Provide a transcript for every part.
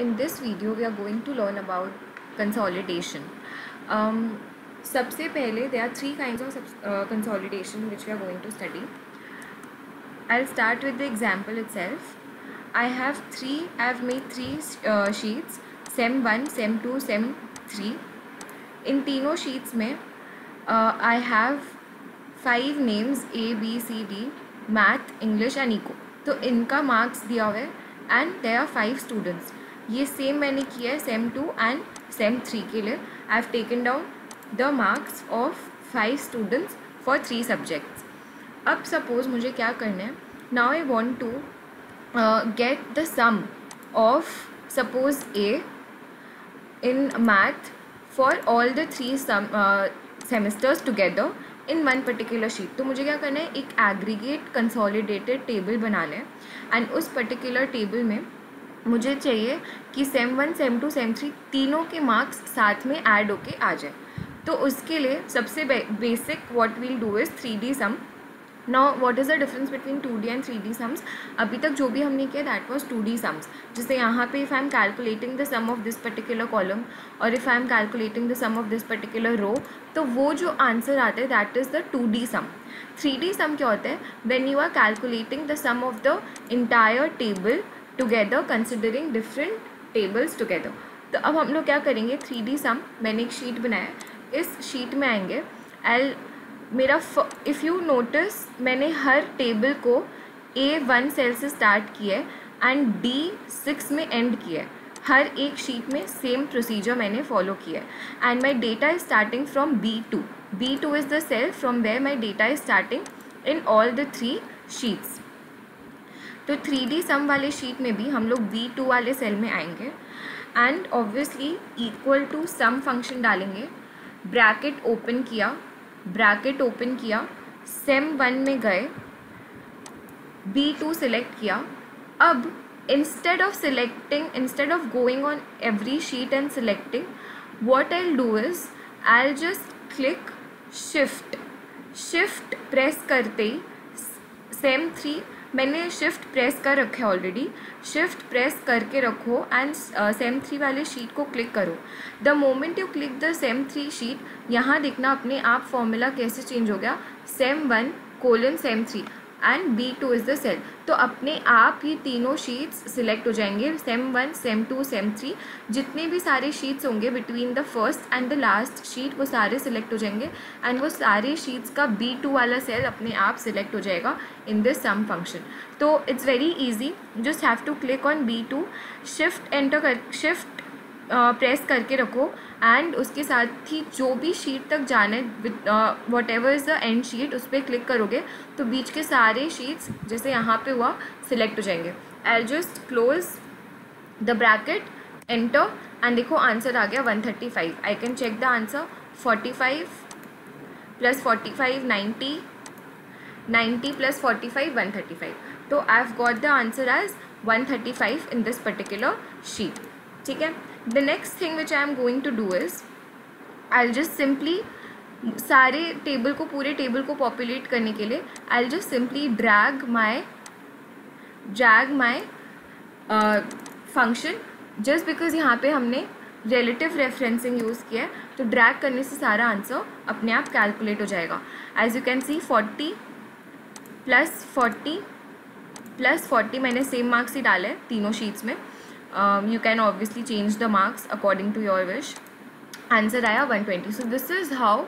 In this video we are going to learn about consolidation सबसे पहले they are three kind of consolidation which we are going to study I start with the example itself I have three I have made three sheets sem one sem two sem three इन तीनों sheets में I have five names A B C D math English and eco तो इनका marks दिया हुआ है and they are five students ये same मैंने किया है sem two and sem three के लिए. I have taken down the marks of five students for three subjects अब सपोज़ मुझे क्या करना है? Now I want to get the sum of suppose A in math for all the three semesters together in one particular sheet तो मुझे क्या करना है? एक एग्रीगेट कंसोलिडेटेड टेबल बनाना है. एंड उस पर्टिकुलर टेबल में मुझे चाहिए कि sem one sem two sem three तीनों के मार्क्स साथ में ऐड होके आ जाए। तो उसके लिए सबसे basic what we'll do is three D sum now what is the difference between two D and three D sums अभी तक जो भी हमने किया that was two D sums जैसे यहाँ पे if I am calculating the sum of this particular column और if I am calculating the sum of this particular row तो वो जो आंसर आता है that is the two D sum three D sum क्या होता है? When you are calculating the sum of the entire table together considering different tables together तो अब हम लोग क्या करेंगे? थ्री डी सम मैंने एक शीट बनाया इस शीट में आएँगे। एल मेरा इफ़ यू नोटिस मैंने हर टेबल को ए वन सेल से स्टार्ट किया है एंड डी सिक्स में एंड किया है। हर एक शीट में सेम प्रोसीजर मैंने फॉलो किया है। And my data is starting from B two B two is the cell from where my data is starting in all the three sheets तो थ्री डी सम वाले sheet में भी हम लोग B to वाले cell में आएँगे। And obviously equal to sum function डालेंगे। ब्रैकेट ओपन किया। ब्रैकेट ओपन किया। सेम वन में गए। बी टू सिलेक्ट किया। अब instead of selecting instead of going on every sheet and selecting what I do is I just click shift shift press करते ही same three मैंने shift press कर रखे है ऑलरेडी शिफ्ट प्रेस करके रखो एंड सेम थ्री वाले sheet को क्लिक करो. The moment you click the sem three sheet यहाँ देखना अपने आप फॉर्मूला कैसे चेंज हो गया? Sem one colon sem three and B two is the cell तो अपने आप ही तीनों शीट्स सिलेक्ट हो जाएँगे sem one sem two sem three जितने भी सारे शीट्स होंगे between the first and the last sheet वो सारे सिलेक्ट हो जाएँगे. एंड वो सारे शीट्स का बी टू वाला सेल अपने आप सिलेक्ट हो जाएगा इन दिस सम फ़ंक्शन तो it's very easy just have to click on B two shift enter कर शिफ्ट प्रेस करके रखो एंड उसके साथ ही जो भी शीट तक जाना है whatever is the end sheet उस पर क्लिक करोगे तो बीच के सारे शीट्स जैसे यहाँ पे हुआ सिलेक्ट हो जाएँगे। I just close the bracket enter and देखो आंसर आ गया one thirty five I can check the answer forty five plus forty five ninety ninety plus forty five one thirty five तो I have got the answer as one thirty five in this particular sheet ठीक है? The next thing which I am going to do is I'll just simply सारे table को, पूरे table को populate करने के लिए I'll just simply drag my drag my function just because यहाँ पे हमने रिलेटिव रेफरेंसिंग यूज़ किया है तो ड्रैग करने से सारा आंसर अपने आप कैलकुलेट हो जाएगा। As you can see forty plus forty plus forty मैंने सेम मार्क्स ही डाले हैं तीनों शीट्स में। Um, you can obviously change the marks according to your wish answer आया 120 so this is how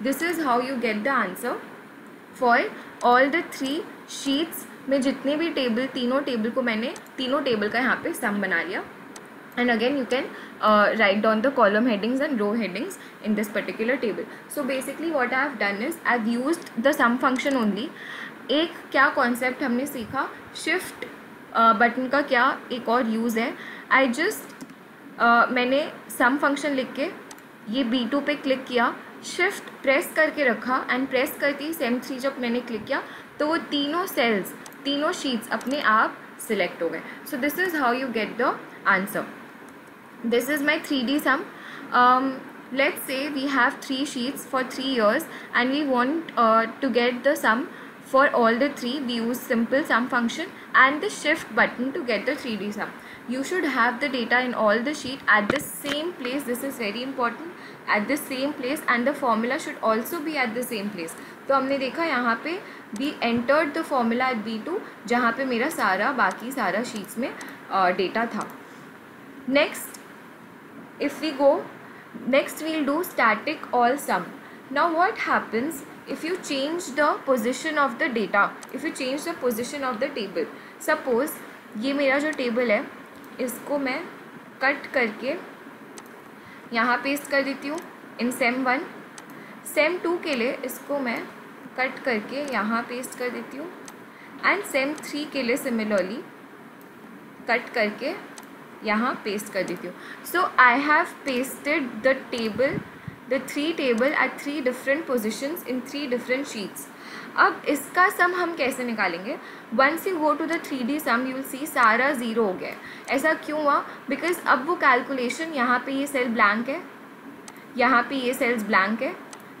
this is how you get the answer for all the three sheets में जितने भी table तीनों टेबल को मैंने तीनों table का यहाँ पे सम बना लिया and again you can uh, write down the column headings and row headings in this particular table so basically what I have done is I've used the sum function only एक क्या concept हमने सीखा shift button का क्या एक और use है? I just मैंने सम फ़ंक्शन लिख के ये बी टू पे क्लिक किया शिफ्ट प्रेस करके रखा एंड प्रेस करके ही सेम थ्री जब मैंने क्लिक किया तो वो तीनों सेल्स तीनों शीट्स अपने आप सिलेक्ट हो गए। So this is how you get the answer is my 3d sum. Um, let's say we have three sheets for three years and we want uh, to get the sum for all the three we use simple sum function and the shift button to get the 3d sum you should have the data in all the sheet at the same place this is very important at the same place and the formula should also be at the same place तो हमने देखा यहाँ पे we entered the formula at B two जहाँ पे मेरा सारा बाकी सारा शीट्स में डेटा था next if we go next we'll do static all sum now what happens if you change the position of the data, if you change the position of the table, suppose ये मेरा जो table है, इसको मैं cut करके यहाँ paste कर देती हूँ in sem one sem two के लिए इसको मैं कट करके यहाँ पेस्ट कर देती हूँ एंड सेम थ्री के लिए सिमिलरली कट करके यहाँ पेस्ट कर देती हूँ. So I have pasted the table the three table at three different position in three different sheets अब इसका सम हम कैसे निकालेंगे? Once you go to the three D sum you see सारा ज़ीरो हो गया ऐसा क्यों हुआ? बिकॉज़ अब वो कैलकुलेशन यहाँ पे ये सेल ब्लैंक है। यहाँ पे ये सेल्स ब्लैंक है।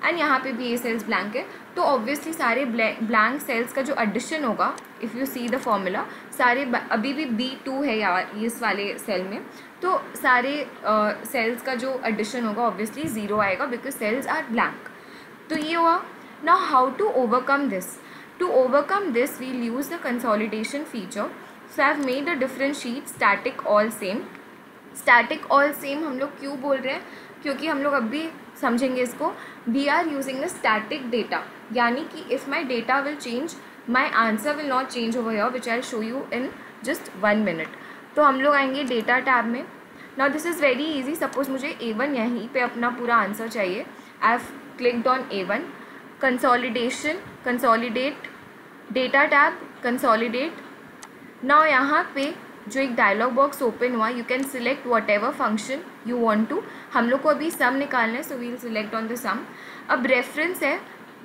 एंड यहाँ पे भी ये सेल्स ब्लैंक है। तो ऑब्वियसली सारे ब्लैंक सेल्स का जो एडिशन होगा if you see the formula सारे अभी भी बी टू है यार इस वाले सेल में। तो सारे सेल्स uh, का जो एडिशन होगा ऑब्वियसली ज़ीरो आएगा बिकॉज़ सेल्स आर ब्लैंक तो ये हुआ। Now how to overcome this? To overcome this we'll use the consolidation feature. So have made a different sheet static all sem static all sem हम लोग क्यों बोल रहे हैं? क्योंकि हम लोग अभी समझेंगे इसको. We are using the static data यानी कि if my data will change my answer will not change over your which I show you in just one minute तो हम लोग आएँगे डेटा टैब में. Now this is very easy suppose मुझे A one यहीं पे अपना पूरा आंसर चाहिए. I have clicked on A one consolidation consolidate data tab consolidate now यहाँ पे जो एक डायलॉग बॉक्स ओपन हुआ you can select whatever function you want to हम लोग को अभी सम निकालना है so we'll select on the sum अब रेफरेंस है,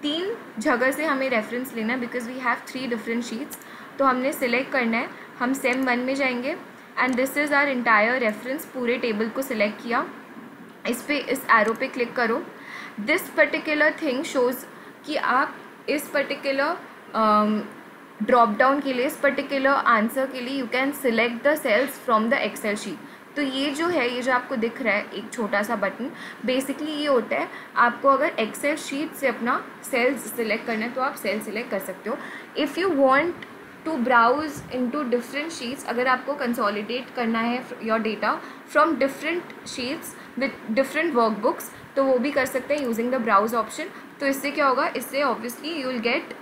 तीन जगह से हमें रेफरेंस लेना है because we have three different sheets तो हमने सिलेक्ट करना है, हम सेम वन में जाएँगे and this is our entire reference पूरे टेबल को सिलेक्ट किया. इस पर इस एरो पे क्लिक करो. दिस पर्टिकुलर थिंग शोज़ कि आप इस पर्टिकुलर ड्रॉप डाउन के लिए इस पर्टिकुलर आंसर के लिए you can select the cells from the Excel sheet तो ये जो है, ये जो आपको दिख रहा है, एक छोटा सा बटन बेसिकली ये होता है, आपको अगर एक्सेल शीट से अपना सेल्स सिलेक्ट करना है तो आप सेल सिलेक्ट कर सकते हो। If you want to browse into different sheets अगर आपको कंसोलिडेट करना है your data from different sheets with different workbooks तो वो भी कर सकते हैं यूजिंग द ब्राउज ऑप्शन तो इससे क्या होगा, इससे obviously you will get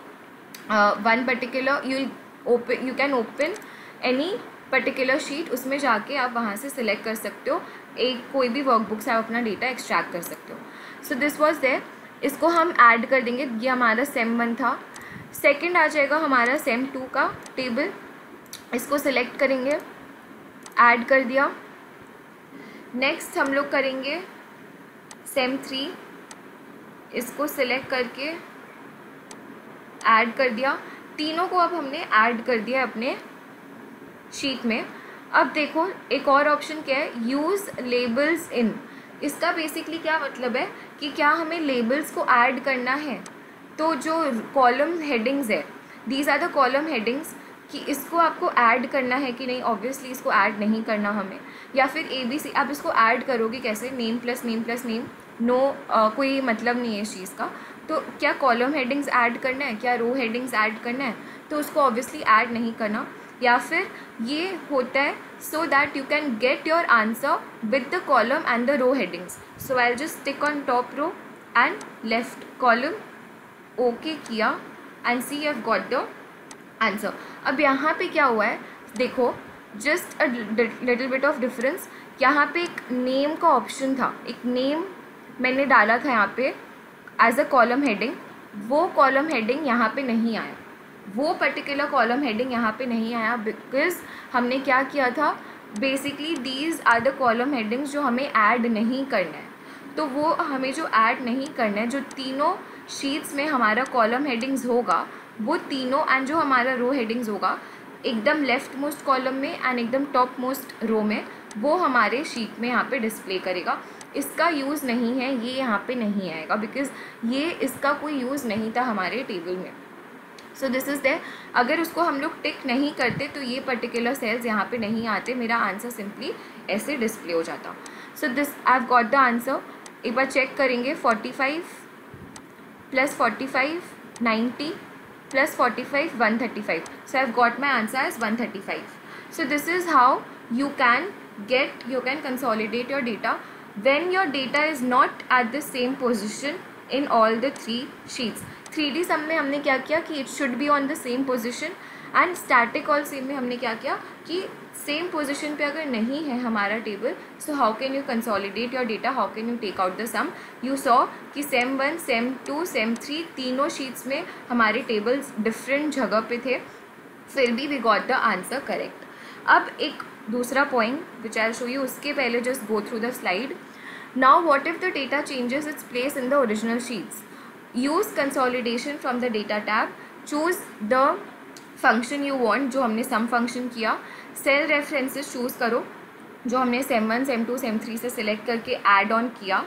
one particular you open you can open any particular sheet उसमें जाके आप वहाँ से सिलेक्ट कर सकते हो। एक, कोई भी वर्कबुक से आप अपना डेटा एक्सट्रैक्ट कर सकते हो। सो दिस वॉज़ देर इसको हम ऐड कर देंगे। ये हमारा सेम वन था। सेकेंड आ जाएगा हमारा सेम टू का टेबल इसको सिलेक्ट करेंगे। ऐड कर दिया। नेक्स्ट हम लोग करेंगे सेम थ्री इसको सिलेक्ट करके ऐड कर दिया। तीनों को अब हमने ऐड कर दिया अपने शीट में। अब देखो, एक और ऑप्शन क्या है? यूज़ लेबल्स इन इसका बेसिकली क्या मतलब है? कि क्या हमें लेबल्स को ऐड करना है? तो जो कॉलम हेडिंग्स है these are the column headings कि इसको आपको ऐड करना है कि नहीं? ऑब्वियसली इसको ऐड नहीं करना हमें। या फिर ए बी सी आप इसको ऐड करोगे कैसे? Name plus name plus name no uh, कोई मतलब नहीं है इस चीज़ का। तो क्या कॉलम हेडिंग्स ऐड करना है? क्या रो हेडिंग्स ऐड करना है? तो उसको ऑब्वियसली ऐड नहीं करना। या फिर ये होता है so that you can get your answer with the column and the row headings so I just tick on top row and left column okay किया and see have got the answer अब यहाँ पे क्या हुआ है? देखो just a little bit of difference यहाँ पे एक नेम का ऑप्शन था। एक नेम मैंने डाला था यहाँ पे एज अ कॉलम हेडिंग वो कॉलम हेडिंग यहाँ पे नहीं आया। वो पर्टिकुलर कॉलम हेडिंग यहाँ पे नहीं आया बिकॉज़ हमने क्या किया था? Basically these are the column headings जो हमें ऐड नहीं करना है। तो वो हमें जो ऐड नहीं करना है, जो तीनों शीट्स में हमारा कॉलम हेडिंग्स होगा, वो तीनों एंड जो हमारा रो हेडिंग्स होगा, एकदम लेफ़्ट मोस्ट कॉलम में एंड एकदम टॉप मोस्ट रो में, वो हमारे शीट में यहाँ पे डिस्प्ले करेगा। इसका यूज़ नहीं है, ये यहाँ पे नहीं आएगा बिकॉज़ ये इसका कोई यूज़ नहीं था हमारे टेबल में। सो दिस इज़ देयर अगर उसको हम लोग टिक नहीं करते तो ये पर्टिकुलर सेल्स यहाँ पे नहीं आते। मेरा आंसर सिंपली ऐसे डिस्प्ले हो जाता। So this I have got the answer एक बार चेक करेंगे। Forty five plus forty five ninety plus forty five one thirty five so I have got my answer as one thirty five so this is how you can get, you can consolidate your data when your data is not at the same position in all the three sheets. 3D sum में हमने क्या किया कि it should be on the same position and static और same में हमने क्या किया कि सेम पोजिशन पे अगर नहीं है हमारा table so how can you consolidate your data how can you take out the sum you saw कि sem one sem two sem three तीनों शीट्स में हमारे टेबल्स डिफरेंट जगह पे थे, फिर भी we got the answer correct अब एक दूसरा point which I show you उसके पहले just go through the slide now what if the data changes its place in the original sheets use consolidation from the data tab choose the function you want जो हमने sum function किया. Cell references choose करो, जो हमने sem one sem two sem three से select करके add on किया.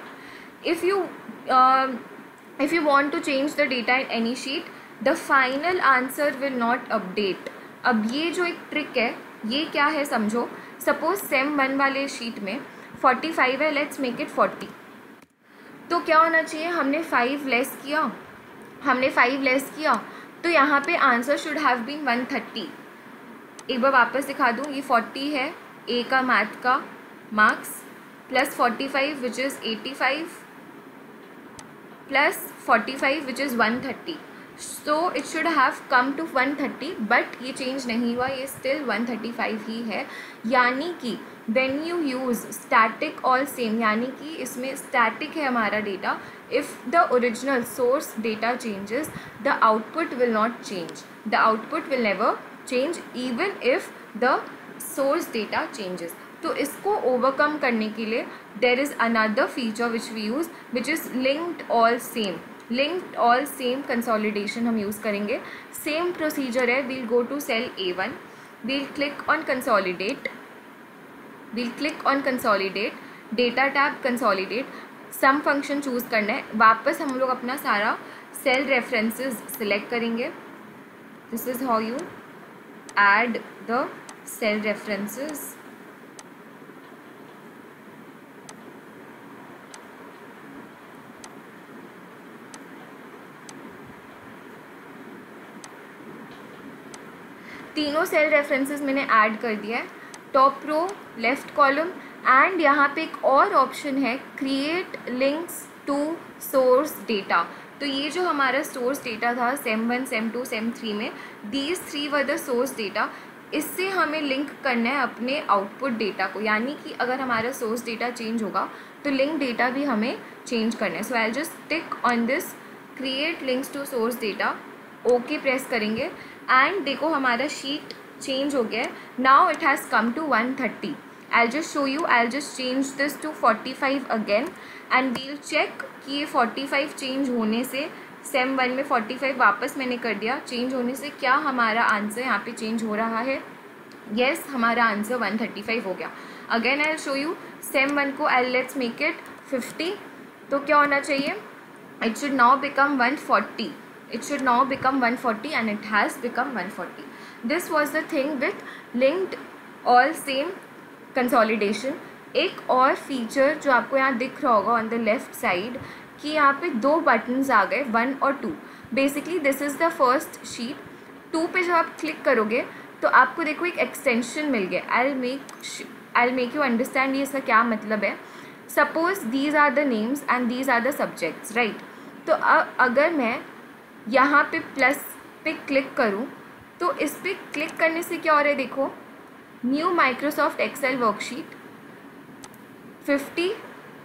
If you if you want to change the data in any sheet the final answer will not update अब ये जो एक ट्रिक है ये क्या है समझो? सपोज़ सेम वन वाले शीट में फोर्टी फाइव है लेट्स मेक इट फोर्टी तो क्या होना चाहिए? हमने फाइव लेस किया। हमने फाइव लेस किया। तो यहाँ पे answer should have been one thirty एक बार वापस दिखा दूँ, ये फोर्टी है ए का मैथ का marks plus forty five which is eighty five plus forty five which is one thirty so it should have come to one thirty but ये चेंज नहीं हुआ, ये स्टिल वन थर्टी फाइव ही है। यानी कि when you use static all same यानी कि इसमें स्टैटिक है हमारा data if the original source data changes the output will not change the output will never change even if the source data changes तो इसको ओवरकम करने के लिए there is another feature which we use which is linked all same linked all same consolidation हम use करेंगे। Same procedure है we'll go to cell A one we'll click on consolidate we'll click on consolidate data tab consolidate sum function choose करना है। वापस हम लोग अपना सारा सेल रेफरेंसेस सिलेक्ट करेंगे। This is how you add the cell references तीनों cell references मैंने ऐड कर दिया है। Top row left column and यहाँ पे एक और ऑप्शन है create links to source data तो ये जो हमारा सोर्स डेटा था sem one sem two sem three में these three were the source data इससे हमें लिंक करना है अपने आउटपुट डेटा को। यानी कि अगर हमारा सोर्स डेटा चेंज होगा तो लिंक डेटा भी हमें चेंज करना है। So I just tick on this create links to source data okay press करेंगे। एंड देखो हमारा शीट चेंज हो गया है। Now it has come to one thirty I just show you I just change this to forty five again and we'll check कि ये forty five change होने से सेम वन में फोर्टी फाइव वापस मैंने कर दिया। चेंज होने से क्या हमारा आंसर यहाँ पे चेंज हो रहा है? येस yes, हमारा आंसर वन थर्टी फाइव हो गया। Again I show you sem one को I let's make it fifty तो क्या होना चाहिए? It should now become one forty it should now become 140 and it has become 140 this was the thing with linked all same consolidation. एक और feature जो आपको यहाँ दिख रहा होगा ऑन द लेफ़्ट साइड कि यहाँ पे दो बटन्स आ गए वन और two basically this is the first sheet two पे जब आप क्लिक करोगे तो आपको देखो एक एक्सटेंशन मिल गया. I make I make you understand ये इसका क्या मतलब है. Suppose these are the names and these are the subjects right तो अगर मैं यहाँ पे प्लस पे क्लिक करूँ तो इस पर क्लिक करने से क्या हो रहा है देखो? New Microsoft Excel worksheet fifty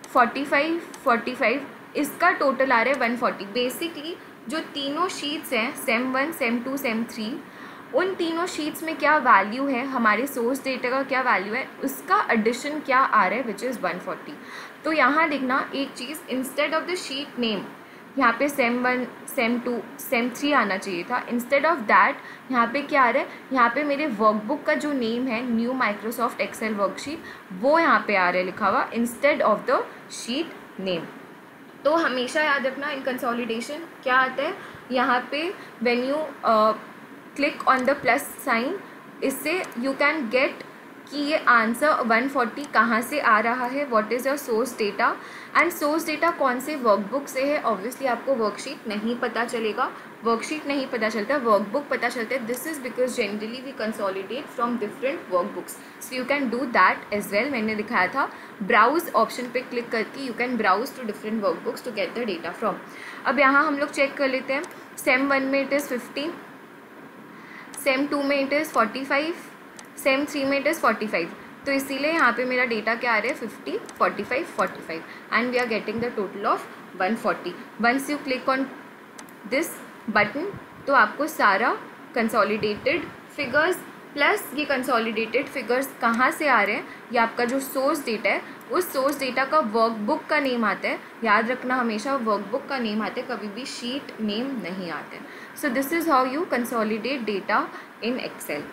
forty five forty five इसका टोटल आ रहा है वन फोर्टी बेसिकली जो तीनों शीट्स हैं sem one sem two sem three उन तीनों शीट्स में क्या वैल्यू है? हमारे सोर्स डेटा का क्या वैल्यू है? उसका एडिशन क्या आ रहा है विच इज़ वन फोर्टी तो यहाँ देखना, एक चीज़ instead of the sheet name यहाँ पे sem one sem two sem three आना चाहिए था। इंस्टेड ऑफ़ दैट यहाँ पे क्या आ रहा है? यहाँ पे मेरे वर्कबुक का जो नेम है न्यू माइक्रोसॉफ्ट एक्सेल वर्कशीट वो यहाँ पे आ रहा है लिखा हुआ instead of the sheet name तो हमेशा याद रखना इन कंसोलिडेशन क्या आता है? यहाँ पे when you click on the plus sign इससे यू कैन गेट कि ये आंसर 140 कहाँ से आ रहा है? What is your source data and source data कौन से वर्कबुक से है? ऑब्वियसली आपको वर्कशीट नहीं पता चलेगा। वर्कशीट नहीं पता चलता। वर्कबुक पता चलता है। This is because generally we consolidate from different workbooks so you can do that as well मैंने दिखाया था। ब्राउज ऑप्शन पे क्लिक करके you can browse to different workbooks to get the data from अब यहाँ हम लोग चेक कर लेते हैं। सेम वन में it is fifty sem two में it is forty five sem three में इट इज़ फोर्टी फाइव। तो इसीलिए यहाँ पे मेरा डेटा क्या आ रहा है? Fifty, forty five forty five. And we are getting the total of one forty. Once you click on this button तो आपको सारा कंसोलिडेटेड फिगर्स प्लस ये कंसोलिडेटेड फिगर्स कहाँ से आ रहे हैं? ये आपका जो सोर्स डेटा है, उस सोर्स डेटा का वर्कबुक का नेम आता है। याद रखना हमेशा वर्कबुक का नेम आता है, कभी भी शीट नेम नहीं आते। So this is how you consolidate data in Excel